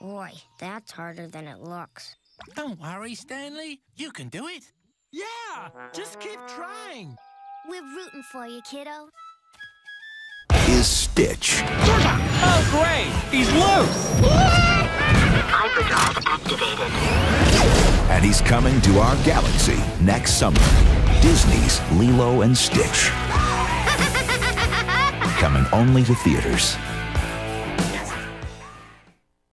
Boy, that's harder than it looks. Don't worry, Stanley. You can do it. Yeah, just keep trying. We're rooting for you, kiddo. Is Stitch. Oh, great! He's loose! Hyperdrive activated. And he's coming to our galaxy next summer. Disney's Lilo and Stitch coming only to theaters.